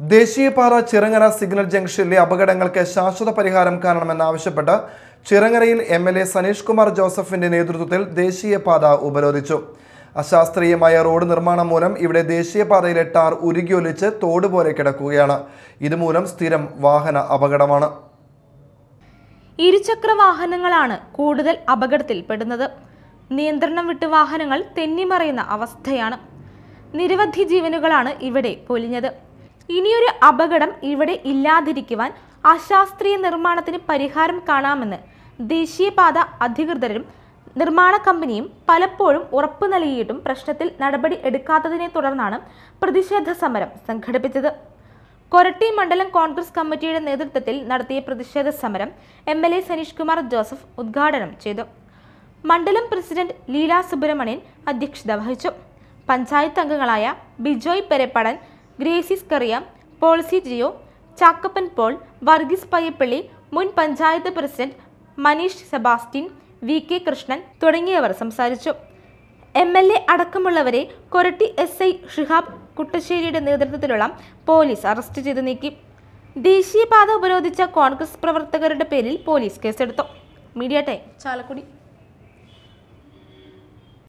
ദേശീയപാത ചിറങ്ങര സിഗ്നൽ ജംഗ്ഷനിലെ അപകടങ്ങൾക്ക് ശാശ്വത പരിഹാരം കാണണമെന്നാവശ്യപ്പെട്ട് ചിറങ്ങരയിൽ M L A Saneesh Kumar ജോസഫിന്റെ നേതൃത്വത്തിൽ ദേശീയപാത ഉപരോധിച്ചു. അശാസ്ത്രീയമായ റോഡ് നിർമ്മാണം മൂലം ഇവിടെ ദേശീയപാതയിലെ ടാർ ഉരുകിയൊലിച്ച് തോട് പോലെ കിടക്കുകയാണ്. ഇതുമൂലം സ്ഥിരം വാഹന അപകടമാണ്. ഇരുചക്ര വാഹനങ്ങളാണ് കൂടുതൽ അപകടത്തിൽപ്പെടുന്നത്. നിയന്ത്രണം വിട്ട് വാഹനങ്ങൾ തെന്നിമറയുന്ന അവസ്ഥയാണ്. നിരവധി ജീവനുകളാണ് ഇവിടെ പൊലിഞ്ഞത്. ഇനിയൊരു അപകടം ഇവിടെ ഇല്ലാതിരിക്കുവാൻ അശാസ്ത്രീയ നിർമ്മാണത്തിന് പരിഹാരം കാണാമെന്ന് ദേശീയപാത അധികൃതരും നിർമ്മാണ കമ്പനിയും പലപ്പോഴും ഉറപ്പ് നൽകിയിട്ടും പ്രശ്നത്തിൽ നടപടി എടുക്കാത്തതിനെ തുടർന്നാണ് പ്രതിഷേധ സമരം സംഘടിപ്പിച്ചത്. കൊരട്ടി മണ്ഡലം കോൺഗ്രസ് കമ്മിറ്റിയുടെ നേതൃത്വത്തിൽ നടത്തിയ പ്രതിഷേധ സമരം M L A Saneesh Kumar Joseph ഉദ്ഘാടനം ചെയ്തു. മണ്ഡലം പ്രസിഡന്റ് ലീല സുബ്രഹ്മണ്യൻ അധ്യക്ഷത വഹിച്ചു. പഞ്ചായത്ത് അംഗങ്ങളായ ബിജോയ് പെരപ്പടൻ ഗ്രേസിസ് കറിയ പോൾസി ജിയോ ചാക്കപ്പൻ പോൾ വർഗീസ് പയ്യപ്പള്ളി മുൻ panchayat president Maneesh Sebastian V K Krishnan തുടങ്ങിയവർ സംസാരിച്ചു. എം എൽ എ അടക്കമുള്ളവരെ കൊരട്ടി എസ് ഐ ഷിഹാബ് കുട്ടശ്ശേരിയുടെ നേതൃത്വത്തിലുള്ള പോലീസ് അറസ്റ്റ് ചെയ്തു നീക്കി. ദേശീയപാത ഉപരോധിച്ച കോൺഗ്രസ് പ്രവർത്തകരുടെ പേരിൽ പോലീസ് കേസെടുത്തു. Media time. ചാലക്കുടി.